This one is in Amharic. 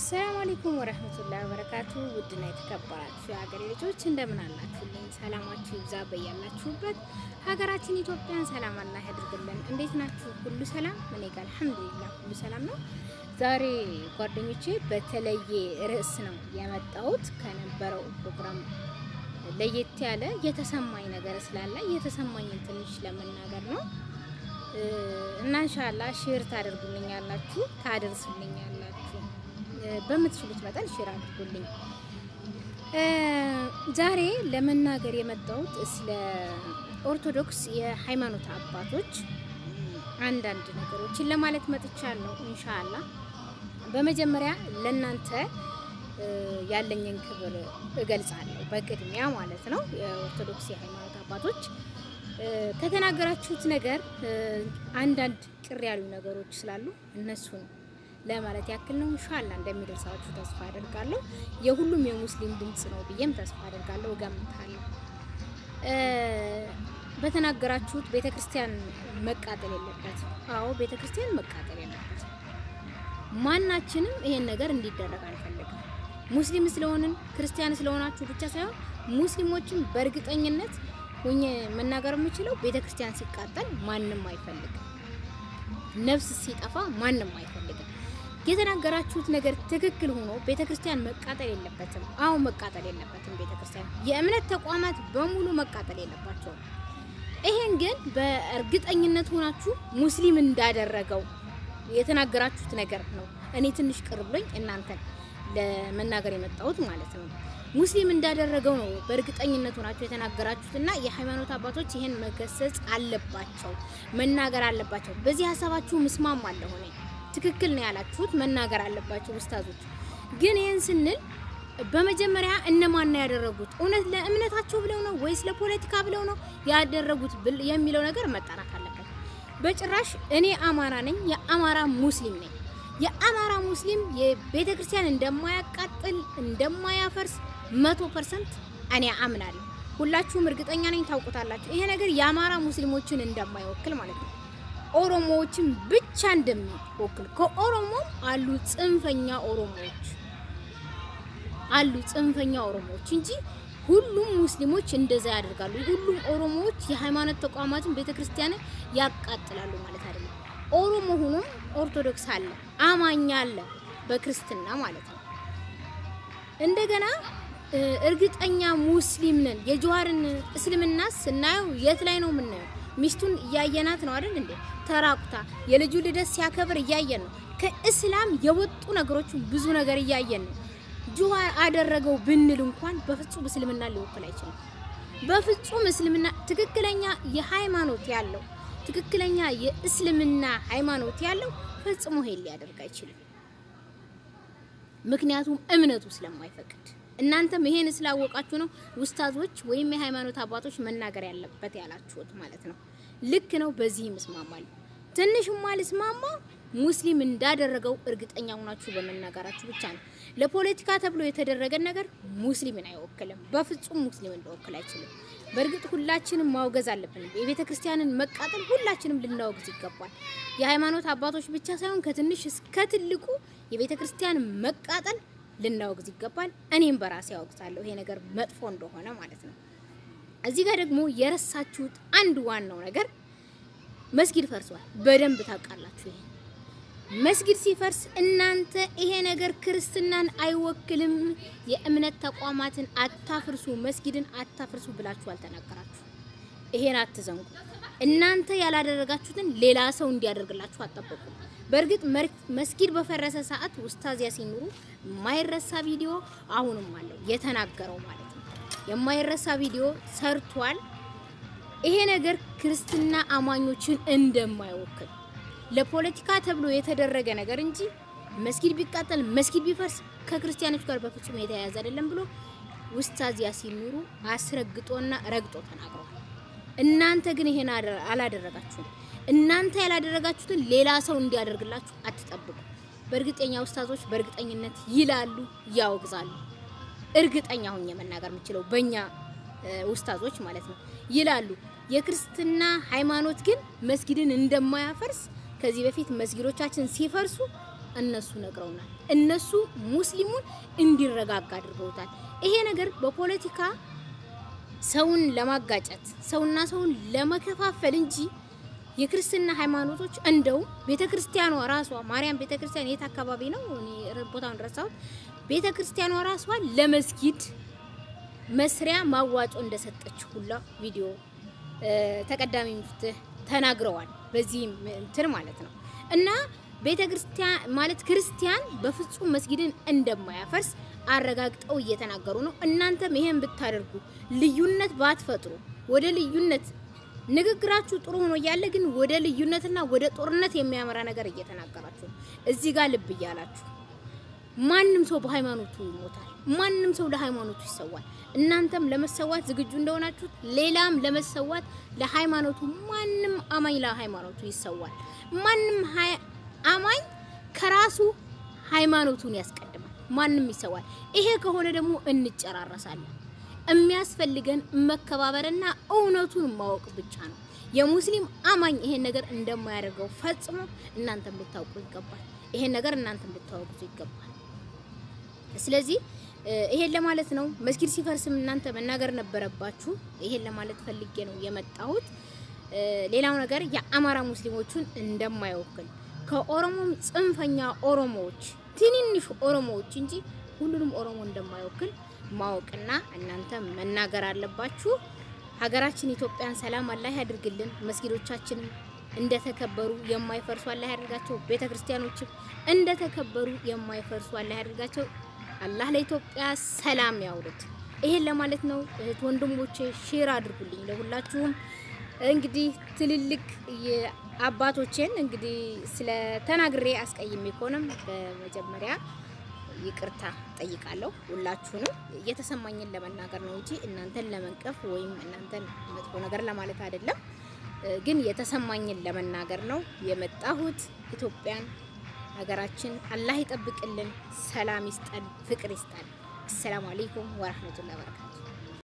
አሰላሙ አለይኩም ወረህመቱላሂ ወበረካቱ። ውድና የተከበራችሁ የሀገሬ ልጆች እንደምን አላችሁልኝ? ሰላማችሁ ይብዛ በያላችሁበት። ሀገራችን ኢትዮጵያን ሰላም አላህ ያድርግልን። እንዴት ናችሁ? ሁሉ ሰላም? እኔ ጋር አልሐምዱሊላህ ሁሉ ሰላም ነው። ዛሬ ጓደኞቼ በተለየ ርዕስ ነው የመጣሁት። ከነበረው ፕሮግራም ለየት ያለ የተሰማኝ ነገር ስላለ የተሰማኝን ትንሽ ለመናገር ነው እና ኢንሻአላህ share ታደርጉልኛላችሁ ታደርሱልኛላችሁ በምትችሉት መጠን share አድርጉልኝ። ዛሬ ለመናገር የመጣሁት ስለ ኦርቶዶክስ የሃይማኖት አባቶች አንዳንድ ነገሮችን ለማለት መጥቻለሁ። ኢንሻአላህ በመጀመሪያ ለናንተ ያለኝን ክብር እገልጻለሁ። በቅድሚያ ማለት ነው የኦርቶዶክስ የሃይማኖት አባቶች ከተናገራችሁት ነገር አንዳንድ ቅር ያሉ ነገሮች ስላሉ እነሱን ለማለት ያክል ነው። ኢንሻአላህ እንደሚደርሳችሁ ተስፋ አደርጋለሁ። የሁሉም የሙስሊም ድምጽ ነው ብዬም ተስፋ አደርጋለሁ፣ እገምታለሁ። በተናገራችሁት ቤተክርስቲያን መቃጠል የለበትም። አዎ ቤተክርስቲያን መቃጠል የለበትም። ማናችንም ይሄን ነገር እንዲደረግ አንፈልግም። ሙስሊም ስለሆንን ክርስቲያን ስለሆናችሁ ብቻ ሳይሆን ሙስሊሞችም በእርግጠኝነት ሆኜ መናገር የምችለው ቤተክርስቲያን ሲቃጠል ማንም አይፈልግም። ነፍስ ሲጠፋ ማንም አይፈልግም። የተናገራችሁት ነገር ትክክል ሆኖ ቤተክርስቲያን መቃጠል የለበትም። አሁን መቃጠል የለበትም። ቤተክርስቲያን የእምነት ተቋማት በሙሉ መቃጠል የለባቸውም። ይሄን ግን በእርግጠኝነት ሆናችሁ ሙስሊም እንዳደረገው የተናገራችሁት ነገር ነው። እኔ ትንሽ ቅር ብሎኝ እናንተን ለመናገር የመጣሁት ማለት ነው። ሙስሊም እንዳደረገው ነው በእርግጠኝነት ሆናችሁ የተናገራችሁትና የሃይማኖት አባቶች ይሄን መገሰጽ አለባቸው፣ መናገር አለባቸው። በዚህ ሀሳባችሁ ምስማማለሁ እኔ ትክክል ነው ያላችሁት፣ መናገር አለባቸው ኡስታዞች። ግን ይህን ስንል በመጀመሪያ እነማን ነው ያደረጉት? እውነት ለእምነታቸው ብለው ነው ወይስ ለፖለቲካ ብለው ነው ያደረጉት የሚለው ነገር መጣራት አለበት። በጭራሽ እኔ አማራ ነኝ፣ የአማራ ሙስሊም ነኝ። የአማራ ሙስሊም የቤተ ክርስቲያን እንደማያቃጥል እንደማያፈርስ መቶ percent እኔ አምናለሁ። ሁላችሁም እርግጠኛ ነኝ ታውቁታላችሁ። ይሄ ነገር የአማራ ሙስሊሞችን እንደማይወክል ማለት ነው ኦሮሞዎችን ብቻ እንደሚወክል ከኦሮሞም አሉ ጽንፈኛ ኦሮሞዎች አሉ ጽንፈኛ ኦሮሞዎች እንጂ ሁሉም ሙስሊሞች እንደዛ ያደርጋሉ። ሁሉም ኦሮሞዎች የሃይማኖት ተቋማትን ቤተክርስቲያንን ያቃጥላሉ ማለት አይደለም። ኦሮሞ ሆኖም ኦርቶዶክስ አለ፣ አማኛ አለ፣ በክርስትና ማለት ነው። እንደገና እርግጠኛ ሙስሊም ነን። የጀዋርን እስልምና ስናየው የት ላይ ነው የምናየው? ሚስቱን እያየናት ነው አይደል እንዴ? ተራቁታ የልጁ ልደት ሲያከብር እያየን ነው። ከእስላም የወጡ ነገሮች ብዙ ነገር እያየን ነው። ጀዋር አደረገው ብንል እንኳን በፍጹም እስልምና ሊወክል አይችልም። በፍጹም እስልምና ትክክለኛ የሃይማኖት ያለው ትክክለኛ የእስልምና ሃይማኖት ያለው ፈጽሞ ሄል ሊያደርግ አይችልም። ምክንያቱም እምነቱ ስለማይፈቅድ እናንተም ይሄን ስላወቃችሁ ነው ኡስታዞች ወይም የሃይማኖት አባቶች መናገር ያለበት ያላችሁት ማለት ነው። ልክ ነው። በዚህም እስማማለሁ። ትንሽም አልስማማ ሙስሊም እንዳደረገው እርግጠኛ ሆናችሁ በመናገራችሁ ብቻ ነው። ለፖለቲካ ተብሎ የተደረገ ነገር ሙስሊምን አይወክልም። በፍጹም ሙስሊም እንደወክል አይችልም። በእርግጥ ሁላችንም ማውገዝ አለብን። የቤተ ክርስቲያንን መቃጠል ሁላችንም ልናወግዝ ይገባል። የሃይማኖት አባቶች ብቻ ሳይሆን ከትንሽ እስከ ትልቁ የቤተ ክርስቲያን መቃጠል ልናወግዝ ይገባል። እኔም በራሴ ያወግዛለሁ ይሄ ነገር መጥፎ እንደሆነ ማለት ነው። እዚህ ጋር ደግሞ የረሳችሁት አንድ ዋናው ነገር መስጊድ ፈርሷል። በደንብ ታውቃላችሁ። ይሄ መስጊድ ሲፈርስ እናንተ ይሄ ነገር ክርስትናን አይወክልም፣ የእምነት ተቋማትን አታፍርሱ፣ መስጊድን አታፍርሱ ብላችሁ አልተናገራችሁ። ይሄን አትዘንጉ። እናንተ ያላደረጋችሁትን ሌላ ሰው እንዲያደርግላችሁ አጠበቁ። በእርግጥ መስጊድ በፈረሰ ሰዓት ኡስታዝ ያሲን ኑሩ የማይረሳ ቪዲዮ አሁንም አለው የተናገረው ማለት የማይረሳ ቪዲዮ ሰርቷል። ይሄ ነገር ክርስትና አማኞችን እንደማይወክል ለፖለቲካ ተብሎ የተደረገ ነገር እንጂ መስጊድ ቢቃጠል መስጊድ ቢፈርስ ከክርስቲያኖች ጋር በፍጹም የተያያዘ አይደለም ብሎ ኡስታዝ ያሲን ኑሩ አስረግጦና ረግጦ ተናግሯል። እናንተ ግን ይሄን አላደረጋችሁም። እናንተ ያላደረጋችሁትን ሌላ ሰው እንዲያደርግላችሁ አትጠብቁ። በእርግጠኛ ኡስታዞች በእርግጠኝነት ይላሉ፣ ያወግዛሉ። እርግጠኛ ሆኜ መናገር የምችለው በእኛ ኡስታዞች ማለት ነው ይላሉ። የክርስትና ሃይማኖት ግን መስጊድን እንደማያፈርስ ከዚህ በፊት መስጊዶቻችን ሲፈርሱ እነሱ ነግረውናል። እነሱ ሙስሊሙን እንዲረጋጋ አድርገውታል። ይሄ ነገር በፖለቲካ ሰውን ለማጋጨት ሰውና ሰውን ለመከፋፈል እንጂ የክርስትና ሃይማኖቶች እንደው ቤተክርስቲያኗ ራሷ ማርያም ቤተክርስቲያን የት አካባቢ ነው? እኔ ቦታውን ረሳሁት። ቤተክርስቲያኗ ራሷ ለመስጊድ መስሪያ ማዋጮ እንደሰጠች ሁላ ቪዲዮ ተቀዳሚ ሙፍትህ ተናግረዋል። በዚህም እንትን ማለት ነው እና ቤተክርስቲያን ማለት ክርስቲያን በፍጹም መስጊድን እንደማያፈርስ አረጋግጠው እየተናገሩ ነው። እናንተም ይሄን ብታደርጉ ልዩነት ባትፈጥሩ ወደ ልዩነት ንግግራችሁ ጥሩ ሆኖ እያለ ግን ወደ ልዩነትና ወደ ጦርነት የሚያመራ ነገር እየተናገራችሁ ነው። እዚህ ጋር ልብ እያላችሁ ማንም ሰው በሃይማኖቱ ይሞታል። ማንም ሰው ለሃይማኖቱ ይሰዋል። እናንተም ለመሰዋት ዝግጁ እንደሆናችሁ ሌላም ለመሰዋት ለሃይማኖቱ ማንም አማኝ ለሃይማኖቱ ይሰዋል። ማንም አማኝ ከራሱ ሃይማኖቱን ያስቀድማል። ማንም ይሰዋል። ይሄ ከሆነ ደግሞ እንጨራረሳለን። የሚያስፈልገን መከባበርና እውነቱን ማወቅ ብቻ ነው። የሙስሊም አማኝ ይሄን ነገር እንደማያደርገው ፈጽሞ እናንተም ልታውቁ ይገባል። ይሄን ነገር እናንተም ልታወቁ ይገባል። ስለዚህ ይሄን ለማለት ነው። መስጊድ ሲፈርስም እናንተ መናገር ነበረባችሁ። ይሄን ለማለት ፈልጌ ነው የመጣሁት። ሌላው ነገር የአማራ ሙስሊሞቹን እንደማይወክል ከኦሮሞም ጽንፈኛ ኦሮሞዎች ትንንሽ ኦሮሞዎች እንጂ ሁሉንም ኦሮሞ እንደማይወክል ማወቅና እናንተ መናገር አለባችሁ። ሀገራችን ኢትዮጵያን ሰላም አላህ ያድርግልን። መስጊዶቻችንም እንደተከበሩ የማይፈርሱ አላህ ያድርጋቸው። ቤተ ክርስቲያኖችም እንደተከበሩ የማይፈርሱ አላህ ያድርጋቸው። አላህ ለኢትዮጵያ ሰላም ያውርድ። ይሄን ለማለት ነው። እህት ወንድሞቼ share አድርጉልኝ ለሁላችሁም። እንግዲህ ትልልቅ አባቶቼን እንግዲህ ስለ ተናግሬ አስቀይሜ ከሆነም በመጀመሪያ ይቅርታ ጠይቃለሁ። ሁላችሁንም እየተሰማኝን ለመናገር ነው እንጂ እናንተን ለመንቀፍ ወይም እናንተን መጥፎ ነገር ለማለት አይደለም። ግን የተሰማኝን ለመናገር ነው የመጣሁት። ኢትዮጵያን ሀገራችን አላህ ይጠብቅልን፣ ሰላም ይስጠን፣ ፍቅር ይስጠን። አሰላሙ አለይኩም ወራህመቱላሂ ወበረካቱ